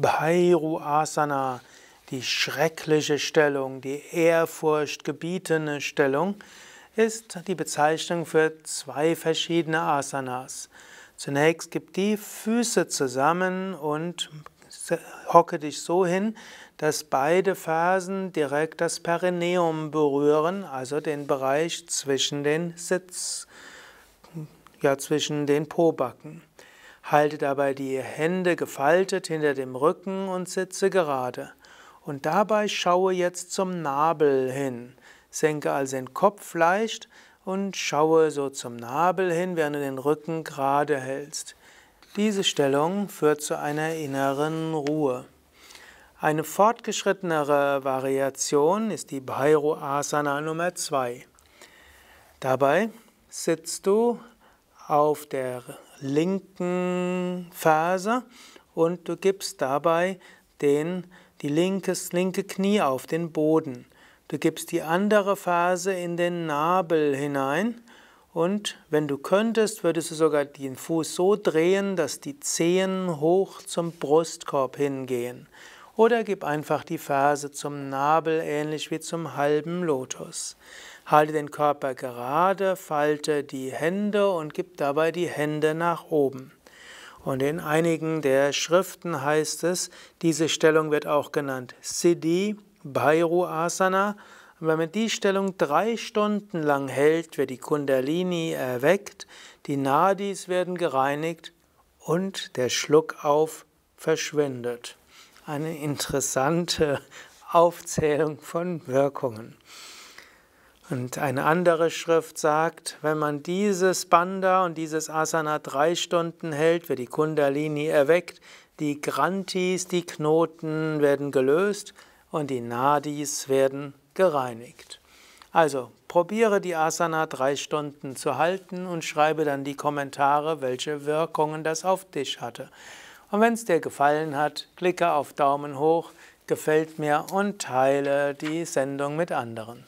Bhairu Asana, die schreckliche Stellung, die ehrfurchtgebietende Stellung, ist die Bezeichnung für zwei verschiedene Asanas. Zunächst gib die Füße zusammen und hocke dich so hin, dass beide Fersen direkt das Perineum berühren, also den Bereich zwischen den Sitz, ja, zwischen den Pobacken. Halte dabei die Hände gefaltet hinter dem Rücken und sitze gerade. Und dabei schaue jetzt zum Nabel hin. Senke also den Kopf leicht und schaue so zum Nabel hin, während du den Rücken gerade hältst. Diese Stellung führt zu einer inneren Ruhe. Eine fortgeschrittenere Variation ist die Bhairo Asana Nummer 2. Dabei sitzt du auf der linken Ferse und du gibst dabei den, die linkes, linke Knie auf den Boden. Du gibst die andere Ferse in den Nabel hinein und wenn du könntest, würdest du sogar den Fuß so drehen, dass die Zehen hoch zum Brustkorb hingehen. Oder gib einfach die Ferse zum Nabel, ähnlich wie zum halben Lotus. Halte den Körper gerade, falte die Hände und gib dabei die Hände nach oben. Und in einigen der Schriften heißt es, diese Stellung wird auch genannt Siddhi Bhairu Asana. Und wenn man die Stellung drei Stunden lang hält, wird die Kundalini erweckt, die Nadis werden gereinigt und der Schluckauf verschwindet. Eine interessante Aufzählung von Wirkungen. Und eine andere Schrift sagt, wenn man dieses Banda und dieses Asana drei Stunden hält, wird die Kundalini erweckt, die Grantis, die Knoten werden gelöst und die Nadis werden gereinigt. Also probiere die Asana drei Stunden zu halten und schreibe dann die Kommentare, welche Wirkungen das auf dich hatte. Und wenn es dir gefallen hat, klicke auf Daumen hoch, gefällt mir und teile die Sendung mit anderen.